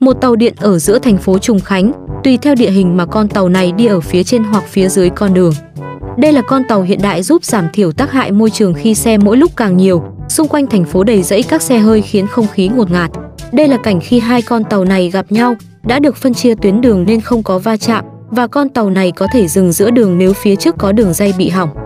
một tàu điện ở giữa thành phố Trùng Khánh, tùy theo địa hình mà con tàu này đi ở phía trên hoặc phía dưới con đường. Đây là con tàu hiện đại giúp giảm thiểu tác hại môi trường khi xe mỗi lúc càng nhiều, xung quanh thành phố đầy rẫy các xe hơi khiến không khí ngột ngạt. Đây là cảnh khi hai con tàu này gặp nhau, đã được phân chia tuyến đường nên không có va chạm và con tàu này có thể dừng giữa đường nếu phía trước có đường dây bị hỏng.